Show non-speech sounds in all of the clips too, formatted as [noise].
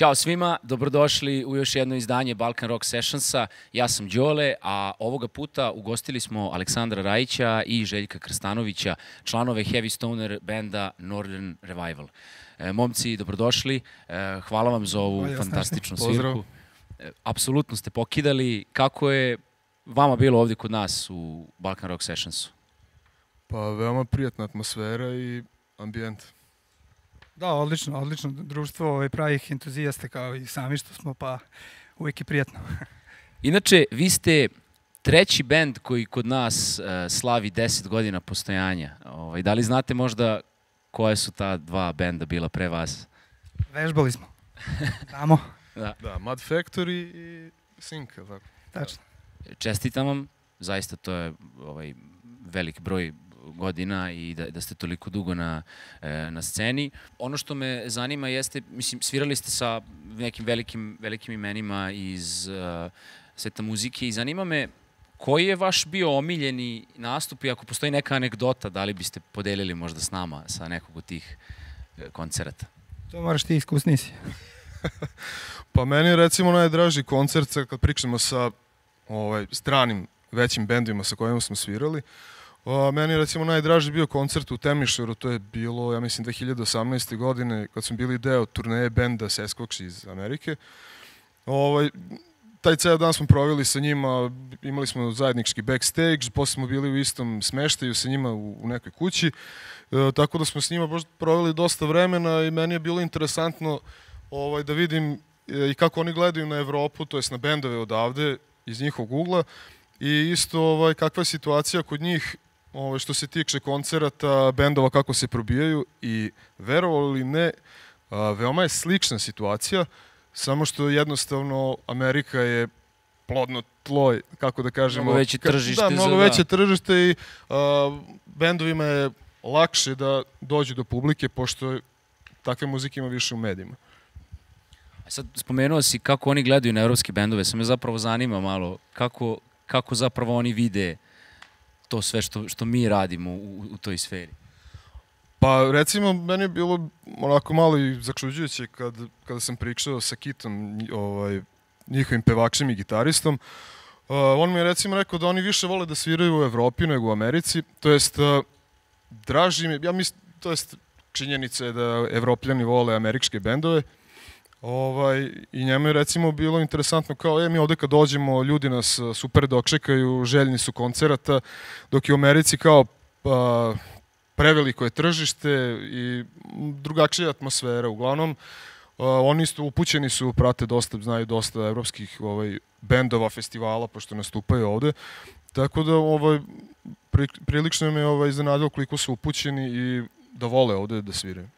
Ćao svima, dobrodošli u još jedno izdanje Balkan Rock Sessionsa. Ja sam Đole, a ovoga puta ugostili smo Aleksandra Rajića i Željka Krstanovića, članove Heavy Stoner benda Northern Revival. E, momci, dobrodošli. E, hvala vam za ovu vas fantastičnu Pozdrav. svirku. E, apsolutno ste pokidali. Kako je vama bilo ovde kod nas u Balkan Rock Sessionsu? Pa veoma prijatna atmosfera i ambijent. Da, odlično, odlično društvo ovaj, pravih entuzijasta kao i sami što smo, pa uvijek je prijatno. [laughs] Inače, vi ste treći bend koji kod nas uh, slavi 10 godina postojanja. Ovaj, da li znate možda koje su ta dva benda bila pre vas? Vežbali smo. [laughs] Znamo, Da. Da, Mud Factory i Sink, tako? tačno. Čestitam vam, zaista to je ovaj, velik broj godina i da, da ste toliko dugo na, e, na sceni. Ono što me zanima jeste, mislim, svirali ste sa nekim velikim, velikim imenima iz uh, sveta muzike i zanima me koji je vaš bio omiljeni nastup i ako postoji neka anegdota, da li biste podelili možda s nama sa nekog od tih e, koncerata? To moraš ti iskusni si. [laughs] Pa meni je recimo najdraži koncert sa- kad pričamo sa ovaj, stranim većim bendovima sa kojima smo svirali. O, meni je recimo najdraži bio koncert u Temišvaru, to je bilo, ja mislim, 2018. godine, kad smo bili deo turneje benda Sasquatch iz Amerike. Ovaj, taj ceo dan smo proveli sa njima, imali smo zajednički backstage, posle smo bili u istom smeštaju sa njima u, u nekoj kući, e, tako da smo s njima baš proveli dosta vremena i meni je bilo interesantno ovaj, da vidim e, i kako oni gledaju na Evropu, to jest na bendove odavde, iz njihovog ugla, i isto ovaj, kakva je situacija kod njih ovaj, što se tiče koncerata, bendova kako se probijaju i verovali ili ne, a, veoma je slična situacija, samo što jednostavno Amerika je plodno tlo, kako da kažemo. Mnogo veće ka- tržište Da, za- mnogo da. veće tržište i a, bendovima je lakše da dođu do publike, pošto takve muzike ima više u medijima. A Sad spomenuo si kako oni gledaju na evropske bendove, sam me zapravo zanima malo kako, kako zapravo oni vide to sve što, što mi radimo u, u toj sferi. Pa recimo, meni je bilo onako malo i začuđujuće kad, kada sam pričao sa Kitom, ovaj, njihovim pevačem i gitaristom. Uh, on mi je recimo rekao da oni više vole da sviraju u Evropi nego u Americi, to jest uh, draži mi, ja mislim, to jest činjenica je da evropljani vole američke bendove, Ovaj, I njemu je recimo bilo interesantno kao, e, mi ovde kad dođemo, ljudi nas super dočekaju, željni su koncerata, dok je u Americi kao, pa, preveliko je tržište i drugačija atmosfera. Uglavnom, uh, oni isto upućeni su, prate dosta, znaju dosta evropskih ovaj, bendova, festivala, pošto nastupaju ovde. Tako da ovaj, pri, prilično me ovaj, iznenadilo koliko su upućeni i da vole ovde da sviraju.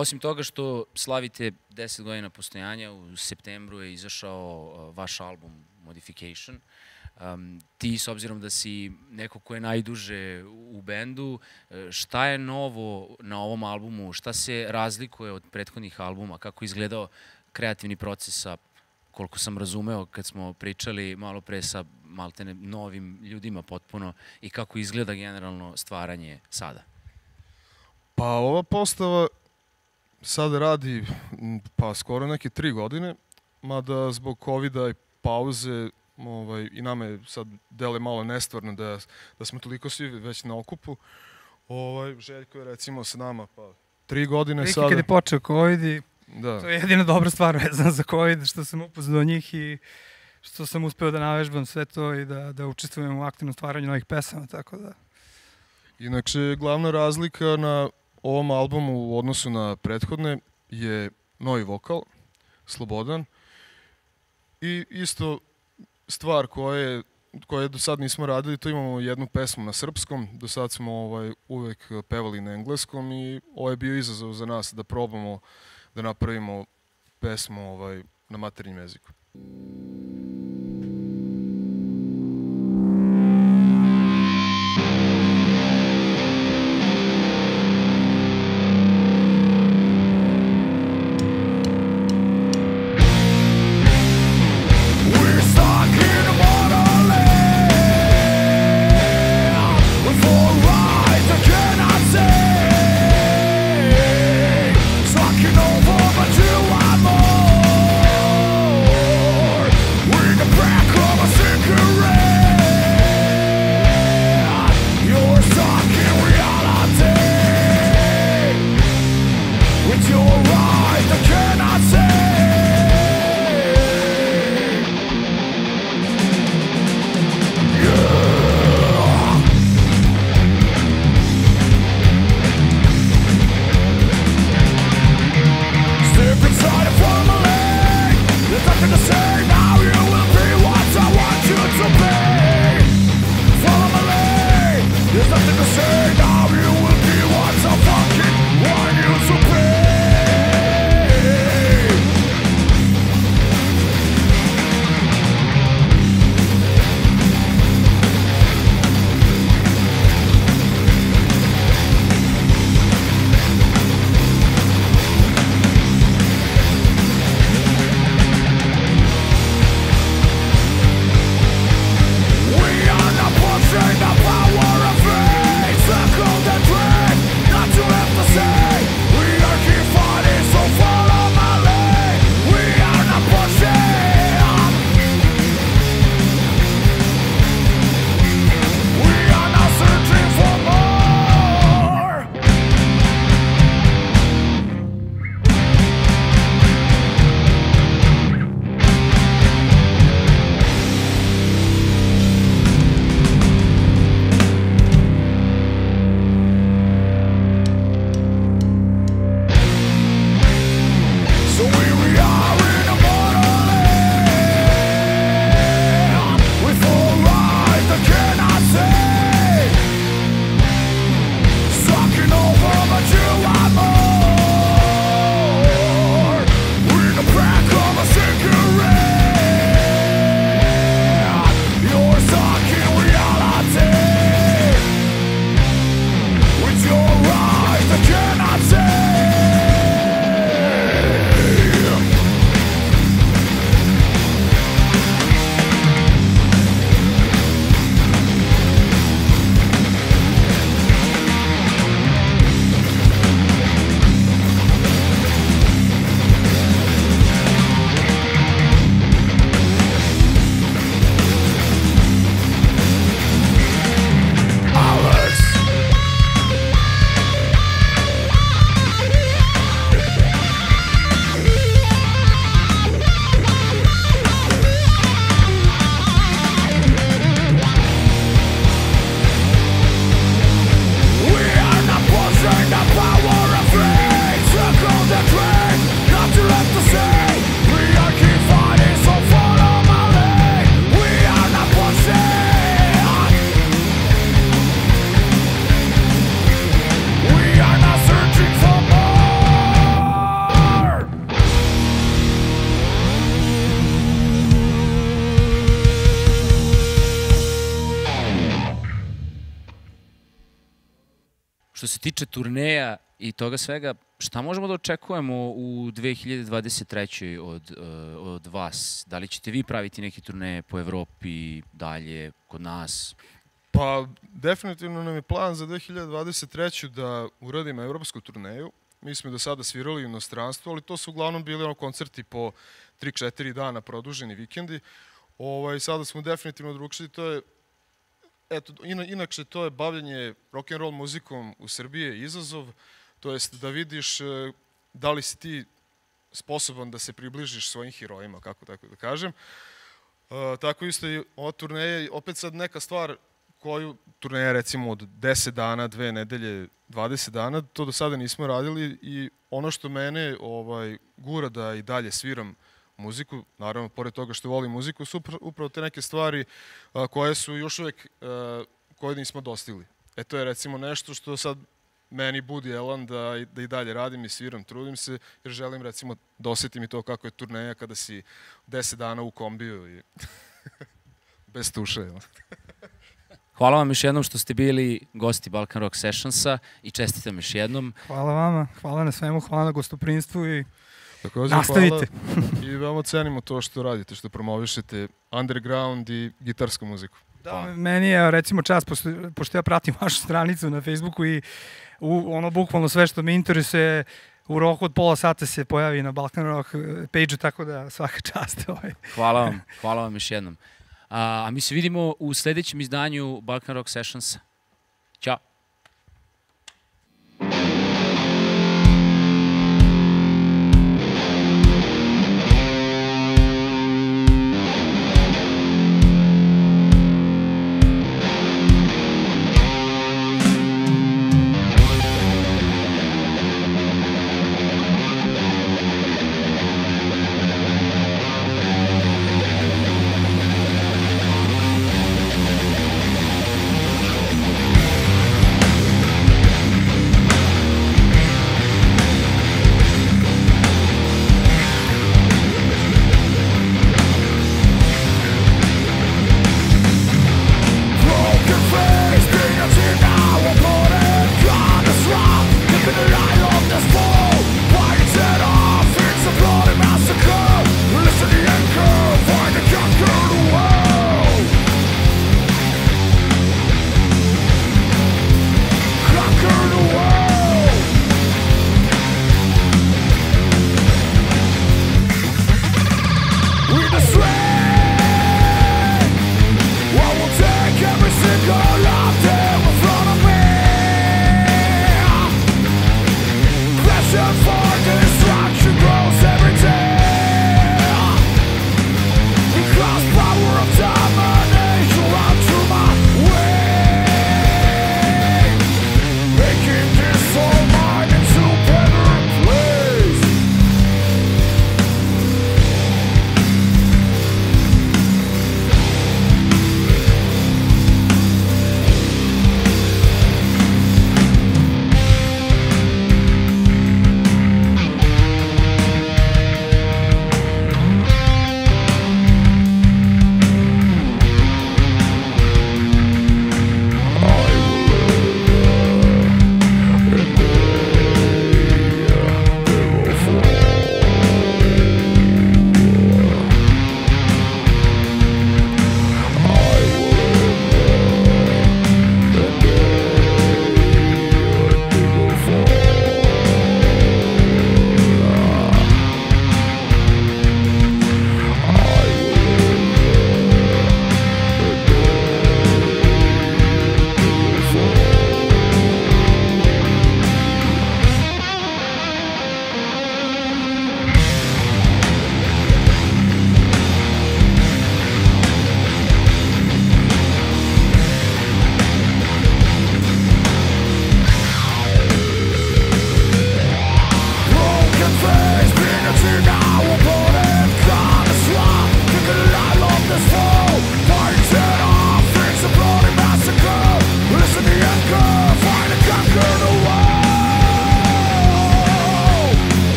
Osim toga što slavite 10 godina postojanja, u septembru je izašao vaš album Modification. Um, ti, s obzirom da si neko ko je najduže u bendu, uh, šta je novo na ovom albumu? Šta se razlikuje od prethodnih albuma? Kako je izgledao kreativni proces sa, koliko sam razumeo kad smo pričali malo pre sa maltene novim ljudima potpuno i kako izgleda generalno stvaranje sada? Pa ova postava sad radi pa skoro neke tri godine, mada zbog covid i pauze ovaj, i nama je sad dele malo nestvarno da, da smo toliko svi već na okupu. Ovaj, Željko je recimo sa nama pa tri godine Riki sada. kad je počeo COVID i Da. to je jedina dobra stvar vezana za COVID, što sam upoznao njih i što sam uspeo da navežbam sve to i da, da učestvujem u aktivnom stvaranju novih pesama, tako da... Inače, glavna razlika na ovom albumu u odnosu na prethodne je novi vokal, Slobodan. I isto stvar koje, koje do sad nismo radili, to imamo jednu pesmu na srpskom, do sad smo ovaj, uvek pevali na engleskom i ovo je bio izazov za nas da probamo da napravimo pesmu ovaj, na maternjem jeziku. We're se tiče turneja i toga svega, šta možemo da očekujemo u 2023. od, uh, od vas? Da li ćete vi praviti neke turneje po Evropi, dalje, kod nas? Pa, definitivno nam je plan za 2023. da uradimo evropsku turneju. Mi smo do sada svirali u inostranstvu, ali to su uglavnom bili ono koncerti po 3-4 dana, produženi vikendi. Ovaj, sada smo definitivno odlučili, to je eto, ina, inakše to je bavljanje rock and roll muzikom u Srbiji je izazov, to jest da vidiš e, da li si ti sposoban da se približiš svojim herojima, kako tako da kažem. E, tako isto i ova turneja, opet sad neka stvar koju turneja recimo od 10 dana, dve nedelje, 20 dana, to do sada nismo radili i ono što mene ovaj gura da i dalje sviram muziku, naravno, pored toga što volim muziku, su upravo te neke stvari a, koje su još uvek, a, koje nismo dostigli. E to je recimo nešto što sad meni budi elan da, da i dalje radim i sviram, trudim se, jer želim recimo da osetim i to kako je turneja kada si 10 dana u kombiju i [laughs] bez tuše. [laughs] Hvala vam još jednom što ste bili gosti Balkan Rock Sessionsa i čestitam još jednom. Hvala vama, hvala na svemu, hvala na gostoprinstvu i Takođe, Nastavite. Hvala I veoma cenimo to što radite, što promovišete underground i gitarsku muziku. Da, hvala. meni je recimo čast, pošto, pošto ja pratim vašu stranicu na Facebooku i u, ono bukvalno sve što me interesuje u roku od pola sata se pojavi na Balkan Rock page-u, tako da svaka [laughs] čast. Ovaj. Hvala vam, hvala vam još jednom. A, a mi se vidimo u sledećem izdanju Balkan Rock Sessionsa. Ćao.